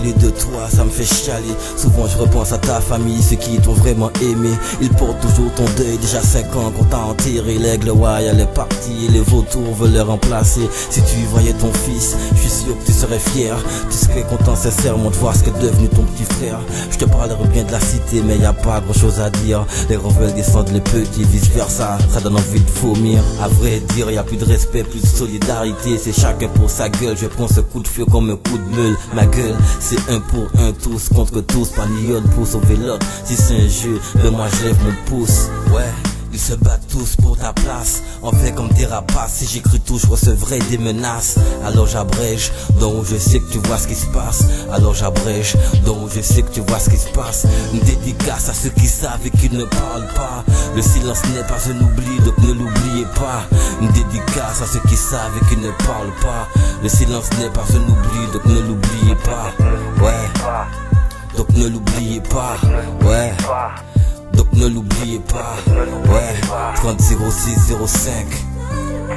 toi, ça me fait chialer. Souvent je repense à ta famille, ceux qui t'ont vraiment aimé. Ils portent toujours ton deuil, déjà 5 ans qu'on t'a enterré. L'aigle, elle est partie, les vautours veulent le remplacer. Si tu voyais ton fils, je suis sûr que tu serais fier. Tu serais content sincèrement de voir ce qu'est devenu ton petit frère. Je te parlerai bien de la cité, mais y a pas grand chose à dire. Les grands veulent descendre les petits, vice versa. Ça donne envie de vomir. À vrai dire, y a plus de respect, plus de solidarité. C'est chacun pour sa gueule. Je prends ce coup de feu comme un coup de meule. Ma gueule, c'est un pour un, tous contre tous. Pas pour sauver l'autre. Si c'est un jeu, moi je lève mon pouce. Ouais. Ils se battent tous pour ta place. On fait comme des rapaces. Si j'écris tout, je recevrai des menaces. Alors j'abrège, donc je sais que tu vois ce qui se passe. Alors j'abrège, donc je sais que tu vois ce qui se passe. Une dédicace à ceux qui savent et qui ne parlent pas. Le silence n'est pas un oubli, donc ne l'oubliez pas. Une dédicace à ceux qui savent et qui ne parlent pas. Le silence n'est pas un oubli, donc ne l'oubliez pas. Ouais. Donc ne l'oubliez pas. Ouais. Ne l'oubliez pas. Ouais, 300605.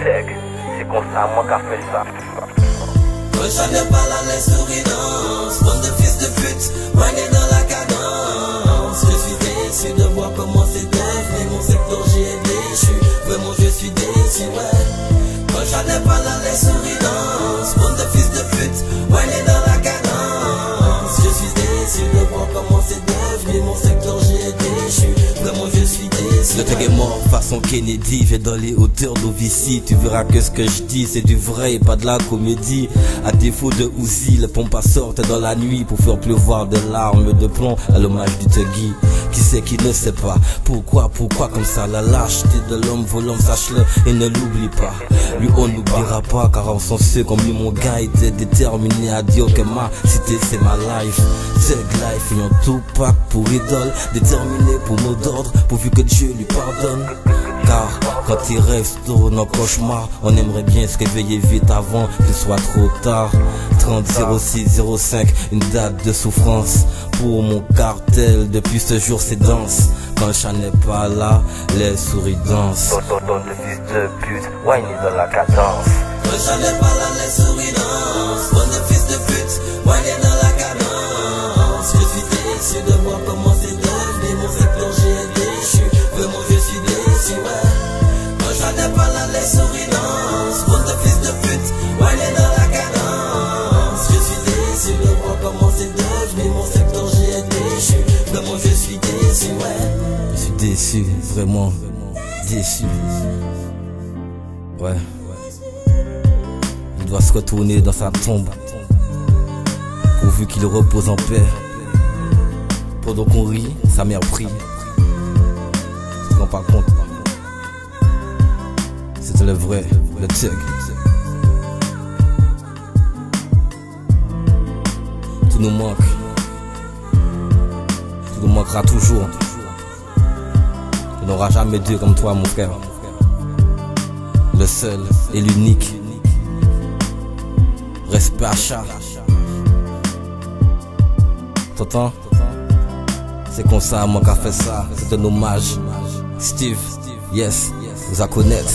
C'est comme ça, moi qu'a fait ça. Moi j'en pas la laisse souridance. Bande de fils de pute, est dans la cadence. Je suis déçu de voir comment c'est devenu mon secteur j'ai déchu. Vraiment je suis déçu, ouais. Moi j'en pas la laisse Le tag est mort façon Kennedy, vais dans les hauteurs d'Ovici. Tu verras que ce que je dis c'est du vrai et pas de la comédie. À défaut de Uzi, le pompe sortent dans la nuit pour faire pleuvoir de larmes de plomb à l'hommage du Tuggy. Qui sait qui ne sait pas pourquoi, pourquoi comme ça la lâcheté de l'homme volant, sache-le et ne l'oublie pas. Lui on n'oubliera pas car en sens ceux comme lui mon gars était déterminé à dire que ma cité c'est ma life. Thug life ayant tout pack pour idole, déterminé pour nos d'ordre, pourvu que Dieu lui pardonne. Car quand il reste dans cauchemar, on aimerait bien se réveiller vite avant qu'il soit trop tard. 30 06 05, une date de souffrance pour mon cartel. Depuis ce jour c'est danse. Quand le chat n'est pas là, les souris dansent. Tonton de fils de pute, wine dans la cadence. Quand le chat n'est pas là, les souris dansent. Bonne de fils de pute, wine dans la cadence. Je suis déçu de voir comment vraiment déçu. Ouais. Il doit se retourner dans sa tombe. Pourvu qu'il repose en paix. Pendant qu'on rit, sa mère prie. Rends pas compte. C'était le vrai, le thug. Tu nous manques. Tu nous manqueras toujours. N'aura jamais deux comme toi, mon frère. Le seul et l'unique. Respect à chat. T'entends? C'est comme ça, moi qu'a fait ça. C'est un hommage. Steve, yes, vous à connaître.